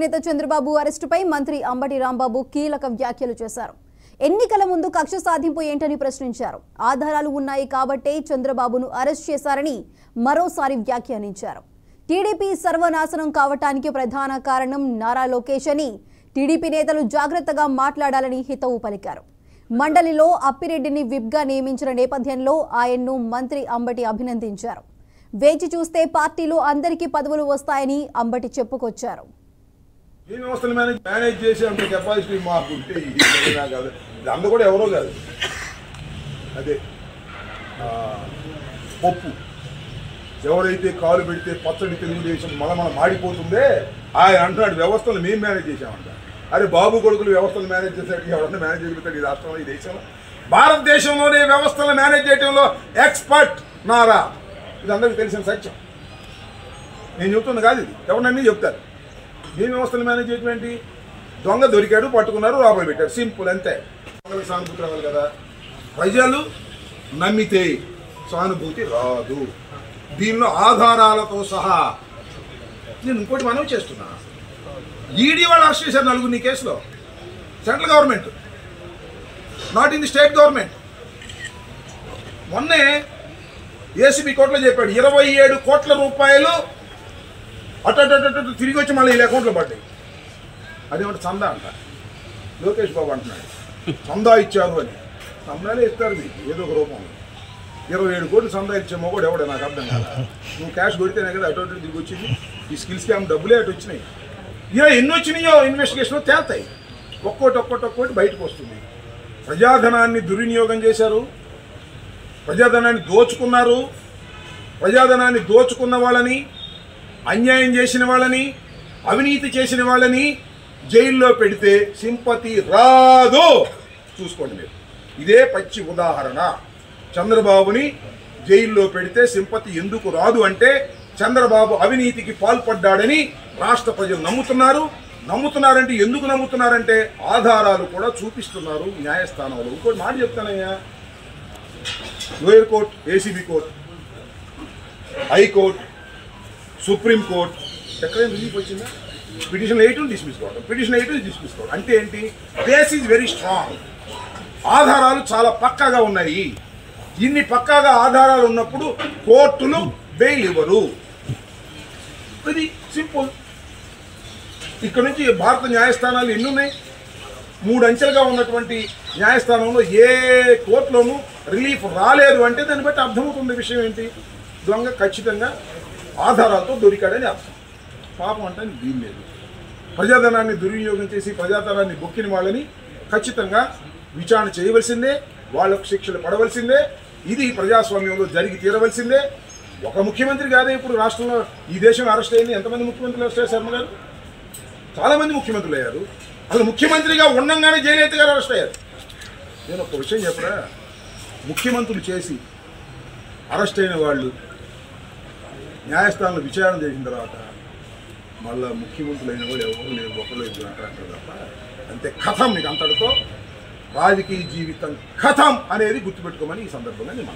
నేత చంద్రబాబు అరెస్టుపై మంత్రి అంబటి రాంబాబు కీలక వ్యాఖ్యలు చేశారు. ఎన్నికల ముందు కక్ష సాధింపు ఏంటని ప్రశ్నించారు. ఆధారాలు ఉన్నాయి కాబట్టే చంద్రబాబును అరెస్ట్ చేశారని మరోసారి వ్యాఖ్యానించారు. టీడీపీ సర్వనాశనం కావటానికి ప్రధాన కారణం నారా లోకేష్ అని టీడీపీ నేతలు జాగ్రత్తగా మాట్లాడాలని హితవు పలికారు. మండలిలో అప్పిరెడ్డిని విప్గా నియమించిన నేపథ్యంలో ఆయన్ను మంత్రి అంబటి అభినందించారు. వేచి చూస్తే పార్టీలో అందరికీ పదవులు వస్తాయని అంబటి చెప్పుకొచ్చారు. ఈ వ్యవస్థలు మేనేజ్ మేనేజ్ చేసే అంత కెపాసిటీ మాకు ఉంటే ఇది కాదు కూడా ఎవరో కాదు. అదే. పప్పు. ఎవరైతే కాలు పెడితే పచ్చడి తెలుగుదేశం మన మన మాడిపోతుందే ఆయన అంటున్నాడు వ్యవస్థలు మేము మేనేజ్ చేసామంట అరే బాబు కొడుకులు వ్యవస్థలు మేనేజ్ చేశాడు ఎవరన్నా మేనేజ్ చేయగలుగుతాడు ఈ రాష్ట్రంలో ఈ దేశంలో? భారతదేశంలోనే వ్యవస్థలు మేనేజ్ చేయడంలో ఎక్స్పర్ట్ నారా. ఇది అందరికీ తెలిసిన సత్యం. నేను చెప్తున్నా కాదు ఇది. ఎవరినన్నీ చెప్తారు. ఏ వ్యవస్థలు మేనేజ్ చేయటువంటి దొంగ దొరికాడు పట్టుకున్నారు లోపల పెట్టారు సింపుల్ అంతే. దొంగలకు సానుభూతి రావాలి కదా. ప్రజలు నమ్మితే సానుభూతి రాదు. దీనిలో ఆధారాలతో సహా నేను ఇంకోటి మనవి చేస్తున్నా. ఈడీ వాళ్ళు అరెస్ట్ చేశారు నలుగురిని కేసులో. Central government not in the state government మొన్నే ఏసీబీ కోర్టులో చెప్పాడు ఇరవై ఏడు కోట్ల రూపాయలు అటు తిరిగి వచ్చి మళ్ళీ వీళ్ళ అకౌంట్లో పడ్డాయి. అదేమంటే చందా అంట. లోకేష్ బాబు అంటున్నాడు. చందా ఇచ్చారు అని. చందాలే ఇస్తారు మీకు ఏదో ఒక రూపంలో. ఇరవై ఏడు కోట్లు చందా ఇచ్చే మొగోడు ఎవడే నాకు అర్థం కాదు. నువ్వు క్యాష్ కొడితేనే కదా అటు అటు తిరిగి వచ్చింది. ఈ స్కిల్స్ స్కామ్ డబ్బులే అటు వచ్చినాయి. ఇలా ఎన్ని వచ్చినాయో ఇన్వెస్టిగేషన్ తేల్తాయి. ఒక్కోటి ఒక్కోటి ఒక్కోటి బయటకు వస్తుంది. ప్రజాధనాన్ని దుర్వినియోగం చేశారు. ప్రజాధనాన్ని దోచుకున్నారు. ప్రజాధనాన్ని దోచుకున్న వాళ్ళని అన్యాయం చేసిన వాళ్ళని అవినీతి చేసిన వాళ్ళని జైల్లో పెడితే సింపతి రాదు. చూసుకోండి మీరు. ఇదే పచ్చి ఉదాహరణ. చంద్రబాబుని జైల్లో పెడితే సింపతి ఎందుకు రాదు అంటే చంద్రబాబు అవినీతికి పాల్పడ్డాడని రాష్ట్ర ప్రజలు నమ్ముతున్నారు. నమ్ముతున్నారంటే ఎందుకు నమ్ముతున్నారంటే ఆధారాలు కూడా చూపిస్తున్నారు న్యాయస్థానంలో. ఇంకోటి మాట చెప్తానయ్యా. Lower court ACB court high court supreme court ఎక్కడైనా రిలీఫ్ వచ్చిందా? పిటిషన్ ఎయిట్ డిస్మిస్ కావడం. పిటిషన్ ఎయిట్ డిస్మిస్ కావడం. అంటే ఏంటి? బేస్ ఈజ్ వెరీ స్ట్రాంగ్ ఆధారాలు చాలా పక్కాగా ఉన్నాయి. ఇన్ని పక్కాగా ఆధారాలు ఉన్నప్పుడు కోర్టులు బెయిల్ ఇవ్వరు. ఇది సింపుల్ ఇక్కడ నుంచి భారత న్యాయస్థానాలు ఎన్ని ఉన్నాయి? మూడు అంచెలుగా ఉన్నటువంటి న్యాయస్థానంలో ఏ కోర్టులోనూ రిలీఫ్ రాలేదు అంటే దాన్ని బట్టి అర్థమవుతుంది విషయం ఏంటి? దొంగ ఖచ్చితంగా ఆధారాలతో దొరికాడని అర్థం. పాపం అంటే దీని లేదు. ప్రజాధనాన్ని దుర్వినియోగం చేసి ప్రజాధనాన్ని బొక్కిన వాళ్ళని ఖచ్చితంగా విచారణ చేయవలసిందే వాళ్ళకు శిక్షలు పడవలసిందే ఇది ప్రజాస్వామ్యంలో జరిగి తీరవలసిందే. ఒక ముఖ్యమంత్రి కాదే ఇప్పుడు రాష్ట్రంలో ఈ దేశంలో అరెస్ట్ అయింది. ఎంతమంది ముఖ్యమంత్రులు అరెస్ట్ అయ్యారు శర్మ గారు? చాలామంది ముఖ్యమంత్రులు అయ్యారు. అసలు ముఖ్యమంత్రిగా ఉండంగానే జయలలిత గారు అరెస్ట్ అయ్యారు. నేను ఒక విషయం చెప్పరా? ముఖ్యమంత్రులు చేసి అరెస్ట్ అయిన వాళ్ళు న్యాయస్థానంలో విచారణ చేసిన తర్వాత మళ్ళీ ముఖ్యమంత్రులు అయిన వాళ్ళు ఎవరు లేరు ఒకరు ఇద్దరు అంటారు తప్ప అంతే. కథం మీకు అంతటితో రాజకీయ జీవితం కథం అనేది గుర్తుపెట్టుకోమని ఈ సందర్భంగా నేను